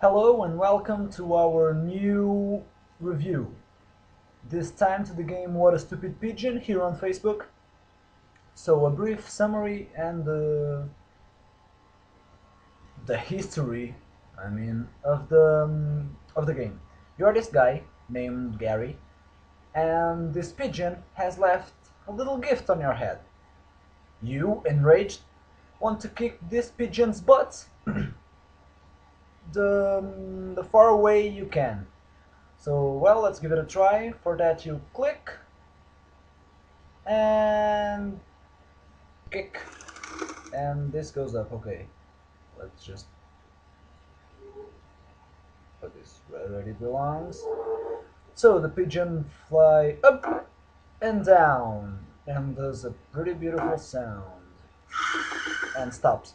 Hello and welcome to our new review. This time to the game What a Stupid Pigeon here on Facebook. So a brief summary and the the history, I mean, of the um, of the game. You're this guy named Gary, and this pigeon has left a little gift on your head. You, enraged, want to kick this pigeon's butt the, um, the far away you can. So, well, let's give it a try. For that, you click and kick, and this goes up. Okay, let's just put this where it belongs. So the pigeon fly up and down and does a pretty beautiful sound and stops.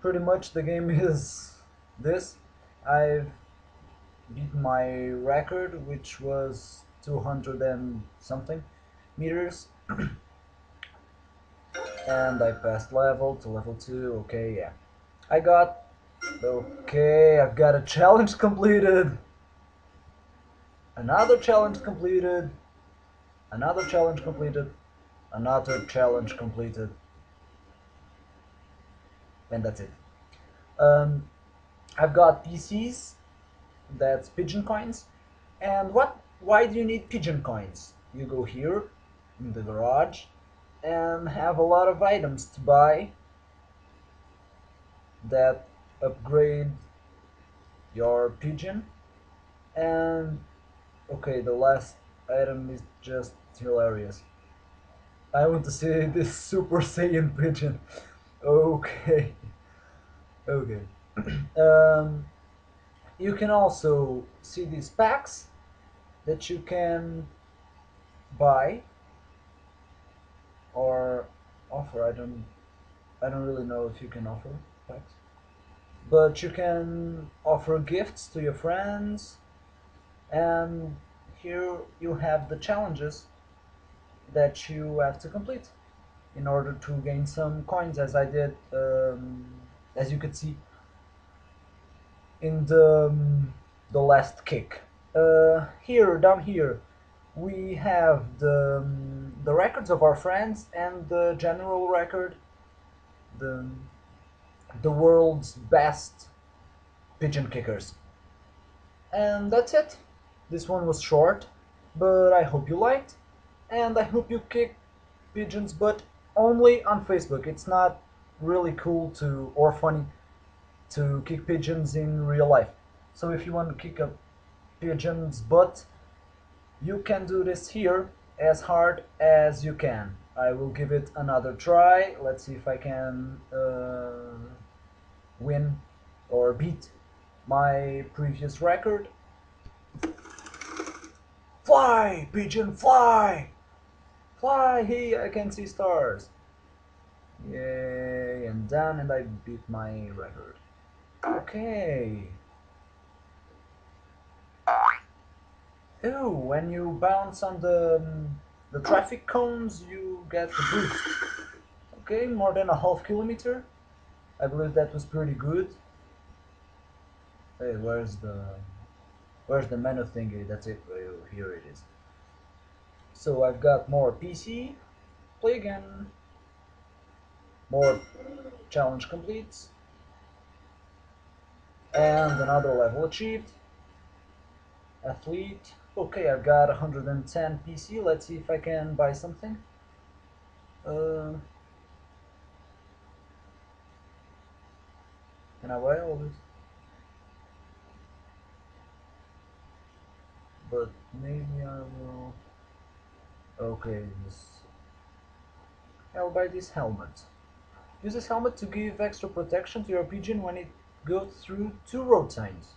Pretty much the game is this. I've beat my record which was 200 and something meters. And I passed level to level 2 okay yeah. I got okay I've got a challenge completed. Another challenge completed. Another challenge completed. Another challenge completed. And that's it. Um, I've got PCs that's pigeon coins. And what why do you need pigeon coins? You go here in the garage and have a lot of items to buy that upgrade your pigeon. And okay the last item is just hilarious. I want to see this Super Saiyan pigeon. Okay. Okay um, you can also see these packs that you can buy or offer. I don't I don't really know if you can offer packs but you can offer gifts to your friends. And here you have the challenges that you have to complete in order to gain some coins as I did um, as you could see in the um, the last kick. Uh, here, down here, we have the um, the records of our friends and the general record, the the world's best pigeon kickers. And that's it. This one was short, but I hope you liked, and I hope you kick pigeons, but only on Facebook. It's not really cool to or funny to kick pigeons in real life. So if you want to kick a pigeon's butt, you can do this here as hard as you can. I will give it another try. Let's see if I can uh, win or beat my previous record. Fly, pigeon, fly! Fly, hey, I can see stars. Yay, and down and I beat my record. Okay. Ooh, when you bounce on the um, the traffic cones, you get the boost. Okay, more than a half kilometer. I believe that was pretty good. Hey, where's the where's the menu thingy? That's it. Oh, here it is. So I've got more PC. Play again. More challenge completes and another level achieved. Athlete. Okay I've got 110 PC let's see if I can buy something. Uh, can I buy all this? But maybe I will. Okay this. I'll buy this helmet. Use this helmet to give extra protection to your pigeon when it go through two road signs.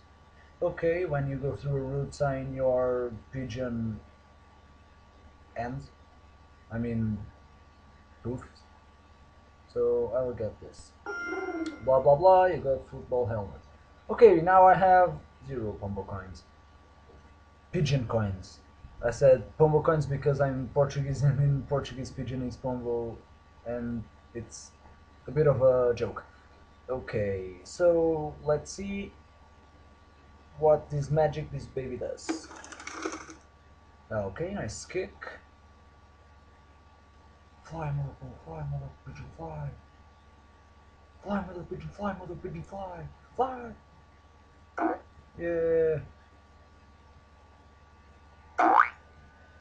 Okay, when you go through a road sign, your pigeon ends. I mean, poof. So I will get this. Blah blah blah. You got football helmet. Okay, now I have zero pombo coins. Pigeon coins. I said pombo coins because I'm Portuguese and in Portuguese pigeon is pombo, and it's a bit of a joke. Okay, so let's see. what this magic this baby does. Okay, nice kick. Fly, motherfucker, fly, mother pigeon, fly. Fly, mother pigeon, fly, mother pigeon, fly. Fly! Yeah.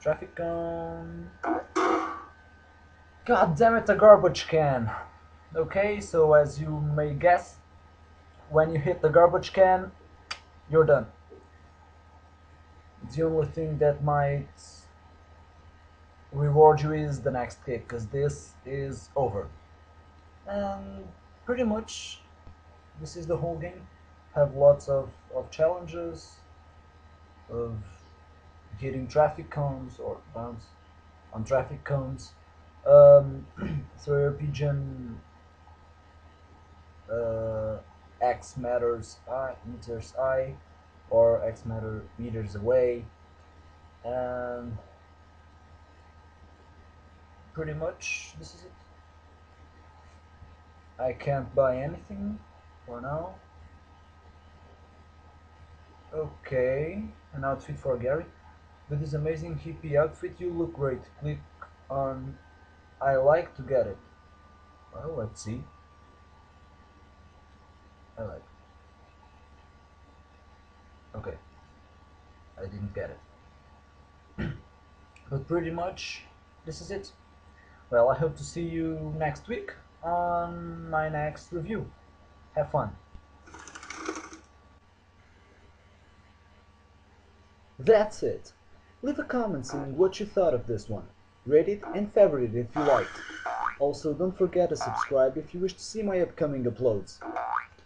Traffic cone. God damn it, a garbage can. Okay, so as you may guess, when you hit the garbage can, you're done. The only thing that might reward you is the next kick, because this is over. And pretty much, this is the whole game. Have lots of, of challenges, of hitting traffic cones or bounce on traffic cones. Um, throw your pigeon uh, X matters I meters I or X matter meters away. And pretty much this is it. I can't buy anything for now. Okay an outfit for Gary. With this amazing hippie outfit you look great. Click on I like to get it. Well let's see Okay I didn't get it but pretty much this is it well I hope to see you next week on my next review have fun That's it. Leave a comment saying what you thought of this one. Rate it and favorite it if you liked. Also, don't forget to subscribe if you wish to see my upcoming uploads.